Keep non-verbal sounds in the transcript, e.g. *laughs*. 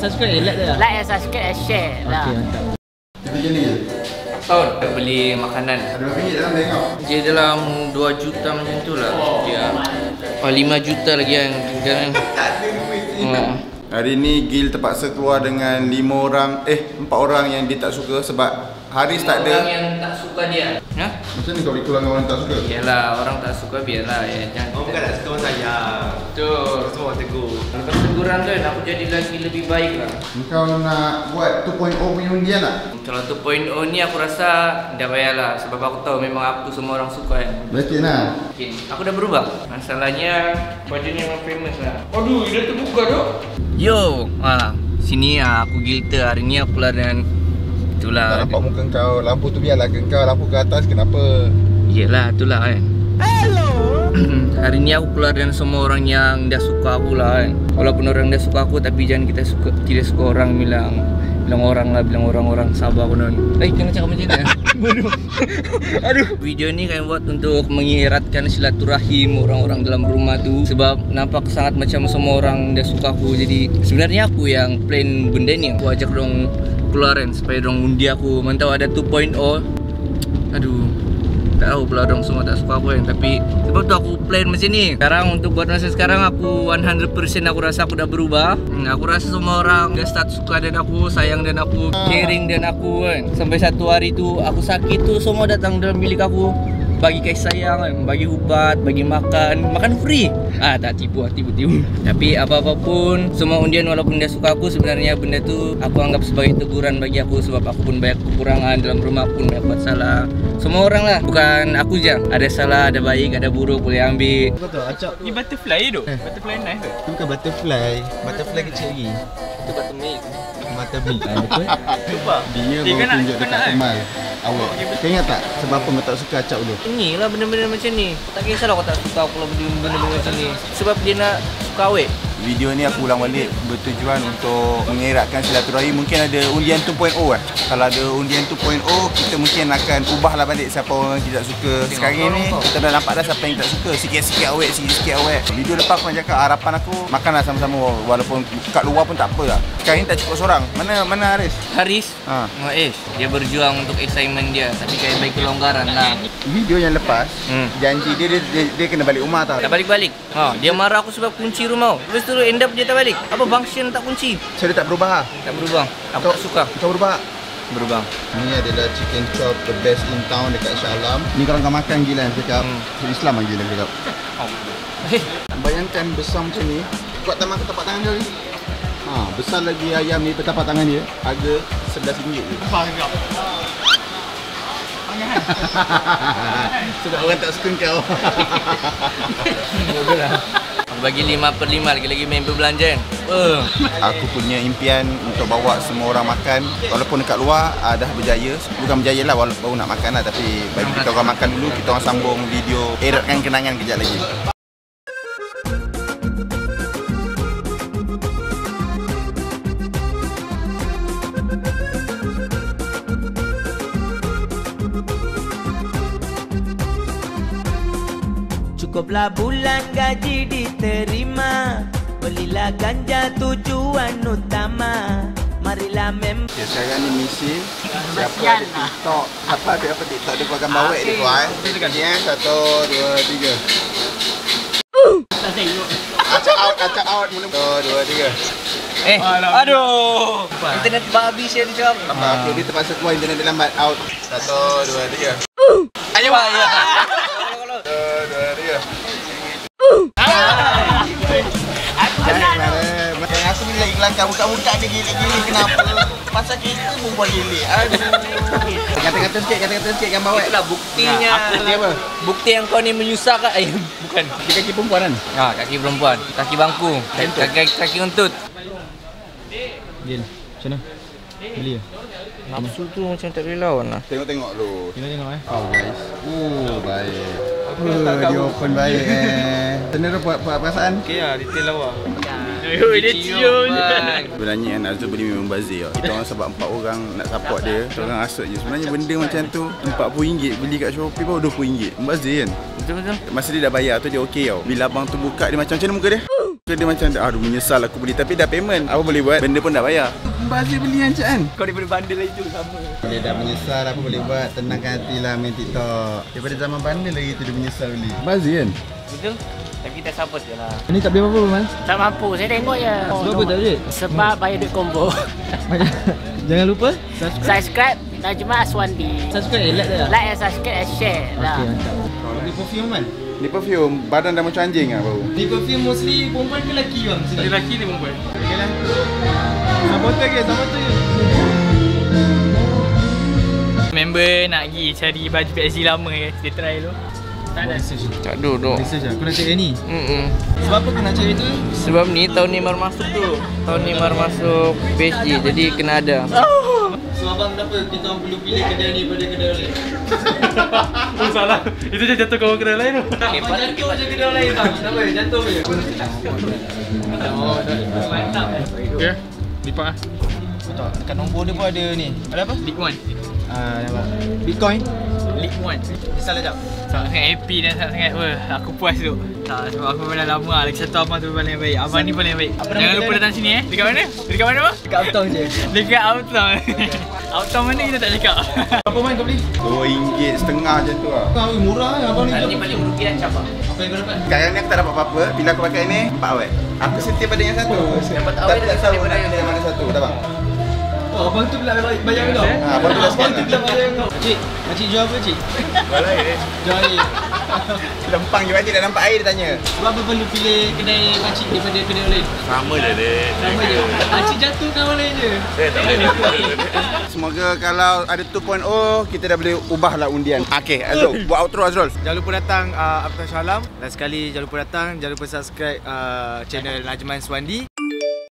Subscribe eh, like dia. Like and subscribe and share lah. Okey, mantap. Kita macam ni je. tahun beli makanan Ada berapa ringgit dalam bank kau? dia dalam 2 juta macam tu lah dia oh, 5 juta lagi yang kan *laughs* Tak ada duit oh. Hari ni Gil terpaksa keluar dengan lima orang Eh empat orang yang dia tak suka sebab Haris tak orang ada yang tak suka dia ha? Macam ni kau boleh keluar dengan orang yang tak suka? Yalah, orang tak suka biarlah ya. Jangan Oh bukan tak suka orang sayang Betul. Teguran tu kan, aku jadi lagi lebih baik lah. Kau nak buat 2.0 punya undian tak? Kalau 2.0 ni aku rasa dah payahlah sebab aku tahu memang aku semua orang suka kan. Betul lah Okay. Aku dah berubah. Masalahnya baju ni memang famous lah. Aduh, dia terbuka tu. Yo, ha, sini ah aku Gilter. Hari ni aku keluar dengan Tak itulah. nampak muka kau Lampu tu biarlah ke kau Lampu ke atas kenapa? Yelah, itulah kan. Hello. Hari ni aku keluar dengan semua orang yang dah suka aku lah kan. Walaupun orang dah suka aku tapi jangan kita suka tidak suka orang bilang bilang orang lah bilang orang-orang sabar aku non. Eh jangan cakap macam ni. ya. *laughs* Aduh. Aduh. Video ni kan buat untuk mengeratkan silaturahim orang-orang dalam rumah tu sebab nampak sangat macam semua orang dah suka aku jadi sebenarnya aku yang plan benda ni aku ajak dong keluaran supaya dong undi aku mantau ada 2.0 Aduh Tak tahu pula orang semua tak suka aku kan. Tapi sebab tu aku plan macam ni. Sekarang untuk buat masa sekarang aku 100% aku rasa aku dah berubah. Hmm, Aku rasa semua orang dah start suka dan aku Sayang dan aku Caring dan aku kan. Sampai satu hari tu aku sakit tu semua datang dalam bilik aku bagi kasih sayang kan, bagi ubat, bagi makan, makan free. Ah tak tipu, ah, tipu tipu. Tapi apa-apa pun, semua undian walaupun dia suka aku sebenarnya benda tu aku anggap sebagai teguran bagi aku sebab aku pun banyak kekurangan dalam rumah aku pun banyak buat salah. Semua orang lah, bukan aku je. Ada salah, ada baik, ada buruk boleh ambil. Kau tahu acak Ni butterfly tu Butterfly knife tu Itu bukan butterfly Butterfly kecil lagi Itu batu mik. Butterfly Betul? Lupa Dia Eh, baru nak- tunjuk dekat eh? Kemal Awak Kau ingat tak Sebab apa kau tak suka acap dulu Inilah benda-benda macam ni. Tak kisahlah kau tak suka kalau benda-benda macam ni. Sebab dia nak suka awet. Video ni aku ulang balik bertujuan untuk mengeratkan silaturahim Mungkin ada undian 2.0 eh Kalau ada undian 2.0 kita mungkin akan ubahlah balik siapa orang yang tidak suka Sekarang ni kita dah nampak dah siapa yang tak suka Sikit-sikit awet, sikit-sikit awet Video lepas aku nak cakap harapan aku makanlah sama-sama walaupun kat luar pun tak apa lah Sekarang ni tak cukup seorang Mana mana Haris? Haris, Ha. eh, dia berjuang untuk assignment dia. Tapi kayak bagi kelonggaran lah. Video yang lepas Hmm. janji dia dia, dia dia kena balik rumah tau Tak balik-balik. Ha, dia marah aku sebab kunci rumah. Tu end up dia tak balik. Apa function tak kunci? So dia tak berubah lah Tak berubah. Aku Kau- tak suka. Kau berubah tak? Berubah. Ni adalah chicken chop the best in town dekat Shah Alam. Ni kalau kau makan gila yang cakap. Hmm. Islam lagi gila cakap. *laughs* Eh, Bayangkan besar macam ni. Kuat tangan ke tapak tangan dia ni. Ha, besar lagi ayam ni tapak tangan dia. Harga RM11 je. *laughs* Sebab orang tak suka kau. *laughs* aku bagi 5 per 5 lagi-lagi member belanja kan. Uh. Aku punya impian untuk bawa semua orang makan Walaupun dekat luar uh, dah berjaya Bukan berjaya lah baru nak makan lah Tapi bagi kita orang makan dulu Kita orang sambung video Eratkan kenangan kejap lagi Cukuplah bulan gaji diterima. Belilah ganja tujuan utama. Marilah mem Okay, sekarang ni misi. Siapa ada TikTok? Siapa ada apa TikTok Dia keluarkan bawek dia keluar eh. Ni eh Satu, dua, tiga. Acak out, acak out mula Satu, dua, tiga. Eh, aduh. Internet babi saya dia cakap. Apa, okay, dia terpaksa keluar internet dia lambat. Out. Satu, dua, tiga. Ayo, ayo. Jangan Yang aku ni kelakar Buka-buka dia gili-gili Kenapa? Pasal kita pun buat gili Aduh Kata-kata sikit, kata-kata sikit yang bawek Itulah buktinya. Bukti apa? Bukti yang kau ni menyusahkan. Eh, bukan. Dia kaki perempuan kan? Ha, kaki perempuan, kaki bangku, kaki, kaki, kaki untut. Gil, macam mana? Beli ke? Nafsu tu macam tak boleh lawan lah. Tengok-tengok dulu Tengok-tengok eh. Oh guys Oh baik Oh dia open baik eh Senang buat, buat perasaan Okay lah detail lawa *laughs* dia cium je. Sebenarnya kan Azul ni memang bazir tau. Kita orang sebab empat orang nak support dia Kita orang asut je Sebenarnya benda macam tu RM40 beli kat Shopee baru RM20 Membazir kan Betul-betul. Masa dia dah bayar tu dia okey tau Bila abang tu buka dia macam macam mana muka dia? Dia macam aduh menyesal aku beli tapi dah payment. Apa boleh buat? Benda pun dah bayar. Bazir beli Encik kan? Kau daripada bandel lagi tu sama. Dia dah menyesal apa boleh buat? Tenangkan hati lah main TikTok. Daripada zaman bandel lagi tu dia menyesal beli. Bazir kan? Betul? Tapi kita support je lah. Ini tak beli apa-apa Mas. Tak mampu, saya tengok je. Sebab apa tak duit? Sebab bayar duit combo. *laughs* Jangan lupa subscribe. subscribe Najma Aswandi. Subscribe eh, like dah. Like and subscribe and share lah. Okey, mantap. Beli perfume kan? Ni perfume badan dah macam anjing ah bau. Ni perfume mostly perempuan ke lelaki bang? Lelaki ni perempuan. Okeylah. Saboteur ke? Saboteur ke? Member nak pergi cari baju PSG lama ke. Dia try dulu. Tak ada. Tak ada duk. Research lah. Aku nak cari ni. Mm-mm. Sebab apa aku nak cari tu? Sebab ni tahun ni baru masuk tu. Tahun ni baru masuk PSG jadi kena ada. So abang kenapa kita orang perlu pilih kedai ni daripada kedai lain? *laughs* Oh salah. Itu je jatuh kau kedai lain tu. Abang jatuh je kedai lain bang. Kenapa? Jatuh je. Oh, mantap. Ya. Lipat ah. Betul. Dekat nombor dia pun ada ni. Ada apa? 1. Ah, nampak. Bitcoin. League 1. Misal sekejap. Sangat-sangat happy dan sangat-sangat wah, aku puas tu. Tak, sebab aku memang dah lama lah. Lagi satu abang tu paling baik. Abang ni paling baik. Apa Jangan lupa datang sini eh. Dekat mana? Dekat mana bang? Dekat Uptown je. Dekat Outtown. Outtown mana kita tak cakap. Apa main kau beli? RM2 setengah je tu lah. Kau murah eh abang ni. Ni paling merugi dan cabang. Apa yang kau dapat? Sekarang ni aku tak dapat apa-apa. Bila aku pakai ni, 4 awet. Aku setia pada yang satu. Dapat Tak awet tahu setia nak pada pilih yang mana satu. Tak bang? Oh, abang tu pula bayar kau. Ah, abang tu dah Abang tu pula bayar kau. Cik, makcik jual apa cik? Jual air. Jual air. *laughs* Lempang je makcik dah nampak air dia tanya. Sebab apa perlu pilih kedai makcik daripada kedai lain? Sama je dek. Sama je. Makcik jatuh kawan lain je. Saya tak boleh. Semoga kalau ada 2.0 kita dah boleh ubah lah undian. Okey, Azrul, buat outro Azrul. Jangan lupa datang uh, Uptown Shalam Dan sekali jangan lupa datang Jangan lupa subscribe uh, channel Najman Swandi